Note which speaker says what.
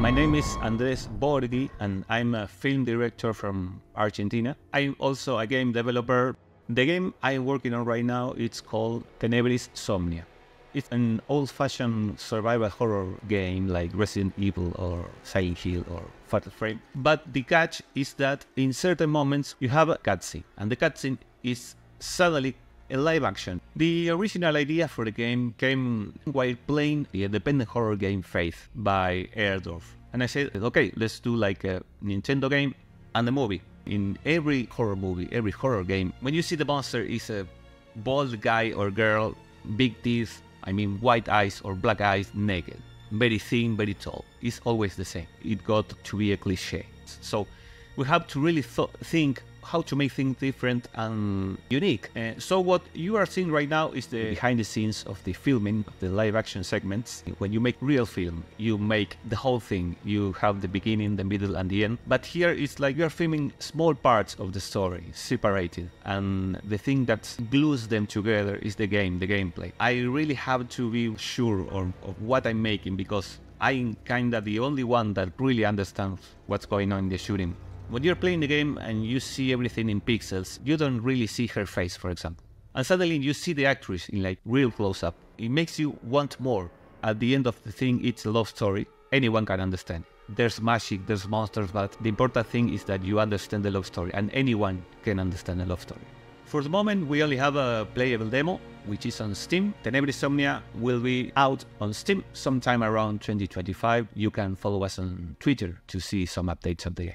Speaker 1: My name is Andrés Borghi, and I'm a film director from Argentina. I'm also a game developer. The game I'm working on right now it's called Tenebris Somnia. It's an old-fashioned survival horror game like Resident Evil or Silent Hill or Fatal Frame. But the catch is that in certain moments you have a cutscene, and the cutscene is suddenly a live action. The original idea for the game came while playing the independent horror game Faith by Airdorf. And I said, okay, let's do like a Nintendo game and a movie. In every horror movie, every horror game, when you see the monster is a bald guy or girl, big teeth, I mean white eyes or black eyes, naked, very thin, very tall. It's always the same. It got to be a cliche. So we have to really th- think how to make things different and unique. Uh, so what you are seeing right now is the behind the scenes of the filming of the live action segments. When you make real film, you make the whole thing. You have the beginning, the middle, and the end. But here it's like you're filming small parts of the story, separated, and the thing that glues them together is the game, the gameplay. I really have to be sure of, of what I'm making because I'm kinda the only one that really understands what's going on in the shooting. When you're playing the game and you see everything in pixels, you don't really see her face, for example. And suddenly you see the actress in like real close up. It makes you want more. At the end of the thing, it's a love story. Anyone can understand. There's magic, there's monsters, but the important thing is that you understand the love story, and anyone can understand a love story. For the moment, we only have a playable demo, which is on Steam. Tenebris Somnia will be out on Steam sometime around 2025. You can follow us on Twitter to see some updates of the game.